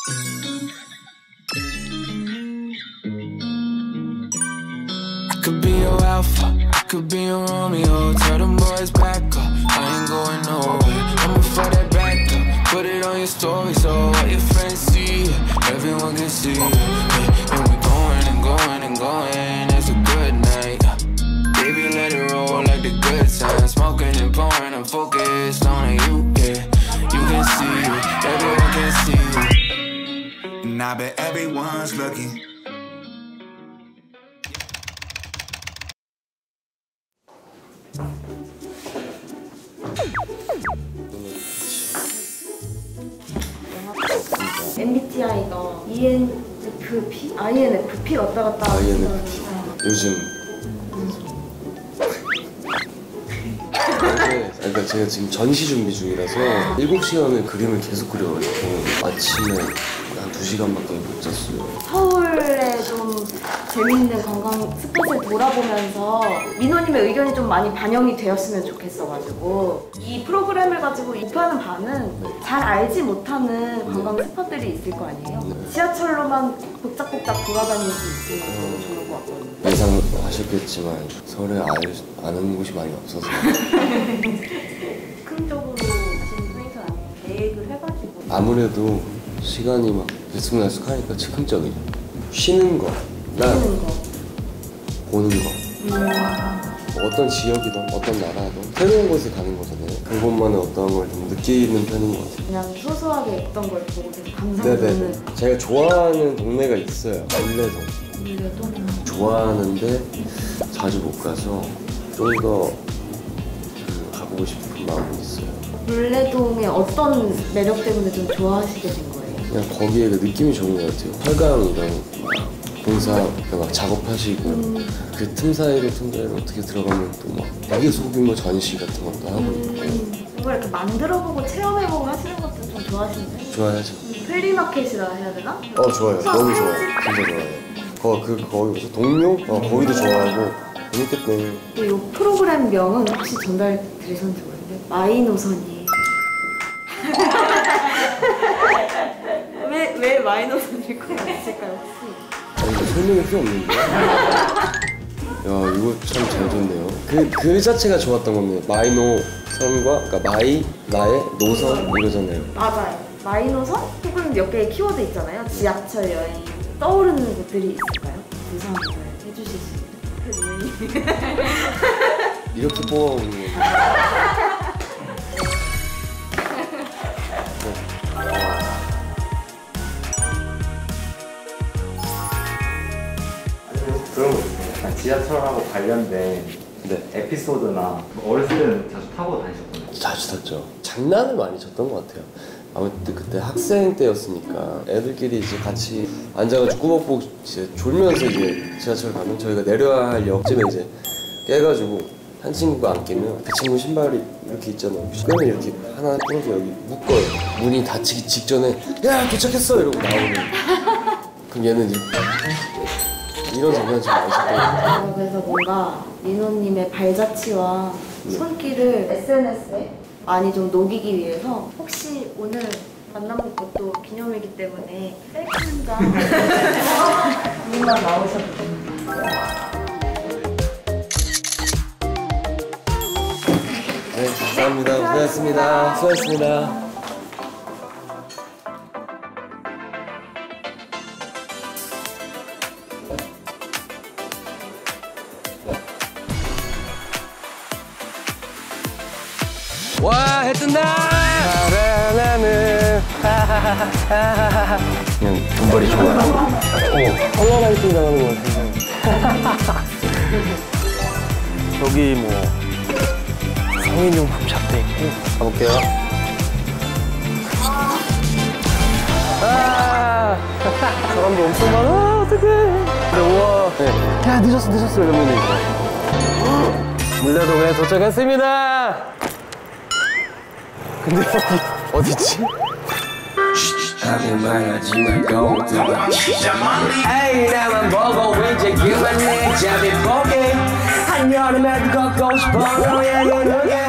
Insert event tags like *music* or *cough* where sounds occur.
I could be your alpha, I could be your Romeo. Tell them boys back up, I bet everyone's looking. MBTI가 ENFP? INFP 왔다 갔다 INFP. 하시더라고요. 요즘 *laughs* 네, 그러니까 제가 지금 전시 준비 중이라서 7시간을 그림을 계속 그려가지고 아침에 한 2시간밖에 못 잤어요 서울에 좀 재밌는 관광 스팟을 돌아보면서 민호님의 의견이 좀 많이 반영이 되었으면 좋겠어가지고 이 프로그램을 가지고 임하는 바는 잘 알지 못하는 관광 스팟들이 있을 거 아니에요? 지하철로만 복작복작 돌아다닐 수 있으면 좋을 것 같거든요. 예상하셨겠지만 서울에 알, 아는 곳이 많이 없어서 *laughs* 즉흥적으로 지금 아니에요? 계획을 해가지고 아무래도 시간이 막 들쑥날쑥 하니까 즉흥적이죠. 쉬는 거, 나 하는 거. 보는 거. 어떤 지역이든 어떤 나라든 새로운 곳에 가는 거잖아요 그곳만의 어떤 걸 좀 느끼는 편인 것 같아요. 그냥 소소하게 어떤 걸 보고 계속 감상 네네 듣는 제가 좋아하는 동네가 있어요. 원래도. 일에도? 좋아하는데 자주 못 가서 좀더 음, 가보고 싶은 마음이 있어요. 물레동의 어떤 매력 때문에 좀 좋아하시게 된 거예요? 그냥 거기에 그 느낌이 좋은 것 같아요. 활강이랑 막 공사 그막 작업하시고 그틈 사이로 틈 사이로 어떻게 들어가면 또막 되게 소규모 전시 같은 것도 하고 있고. 음, 이걸 이렇게 만들어보고 체험해보고 하시는 것도 좀 좋아하시나요? 좋아하죠. 플리마켓이라 해야 되나? 어 좋아요. 너무 좋아요. 진짜 좋아요. 거, 그, 거기 무슨 동묘? 어 거기도 좋아하고. 재밌겠네 이 프로그램 명은 혹시 전달 드리셨는지 모르겠는데 마이노선이 왜, 것 같을까요 혹시? 아니 이거 설명이 필요 없는데? *laughs* 야 이거 참잘 됐네요 그, 그 자체가 좋았던 건데 마이노 선과 그러니까 my, 나의, 노선 이거잖아요 맞아요 마이노선 혹은 몇 개의 키워드 있잖아요 지하철 여행 떠오르는 곳들이 있을까요? 구상을 해주실 수 있나요? 이렇게 뽑아오는 그런 거 있어요. 약간 지하철하고 관련된 네. 에피소드나 뭐 어렸을 때는 자주 타고 다니셨거든요. 자주 탔죠. 장난을 많이 쳤던 것 같아요. 아무튼 그때 학생 때였으니까 애들끼리 이제 같이 앉아가지고 꾸벅꾸벅 이제 졸면서 이제 지하철 가면 저희가 내려야 할 역쯤에 이제 깨가지고 한 친구가 안 깨면 그 친구 신발이 이렇게 있잖아요. 끄면 이렇게 하나 끊어서 여기 묶어요. 문이 닫히기 직전에 야 도착했어! 이러고 나오는. 그럼 얘는 이제 이런 장난 좀 같아요 어, 그래서 뭔가 민호님의 발자취와 손길을 SNS에? 많이 좀 녹이기 위해서 혹시 오늘 만난 것도 기념이기 때문에 셀카 한장. 분만 나오셔도 됩니다. 네 감사합니다. 고생하셨습니다. 수고하셨습니다 와 해뜬다. 사랑하는. 그냥 돈벌이 좋아. 어 헐렁하게 뜬 당하는 것 같아 여기 뭐 성인용품 샵도 있고. 가볼게요. 아! 사람도 엄청 많아. 어떡해. 근데 우와. 네. 야 늦었어 늦었어. 이러면 이제 물레동에 도착했습니다 근데 여기 *laughs* 어디지? 에이 나만 보고 이제 그만해 잡이 보게 한여름에도 걷고 싶어 너의 눈에